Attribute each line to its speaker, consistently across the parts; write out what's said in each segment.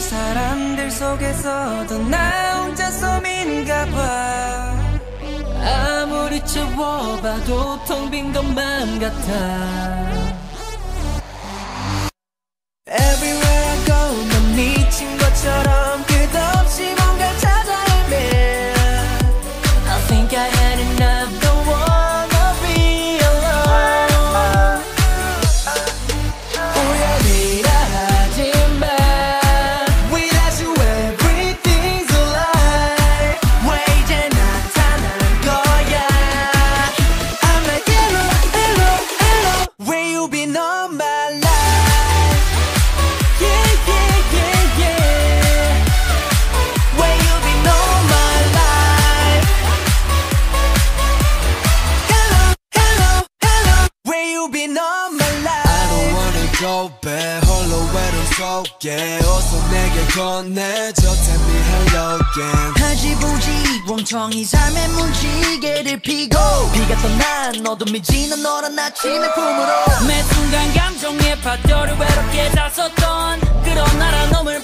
Speaker 1: 사람들 속에서도 나 혼자서 민가봐 아무리 채워봐도 텅 빈 것만 같아. Everywhere I go 난 미친 것처럼 끝없이 뭔가 찾아 헤매 I think I had enough.
Speaker 2: Back 홀로 외로운 속에 어서 내게 건네줘 Tell me hello again
Speaker 3: 하지부지 멍청이 삶의 무지개를 피고. 비가 떠난 너도 미지는 너란 아침의 품으로.
Speaker 1: 매 순간 감정의 파도를 외롭게 다썼던 그런 나라 놈을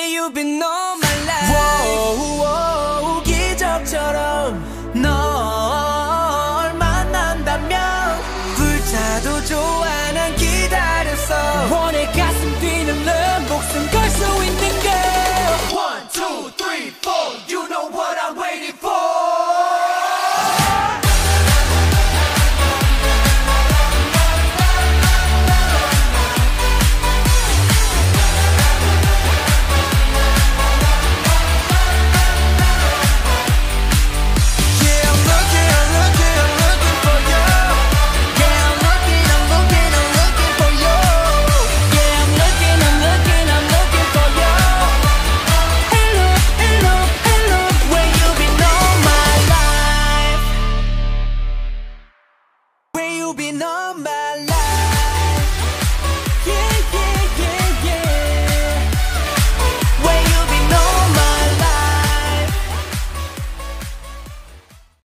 Speaker 1: way you've been on my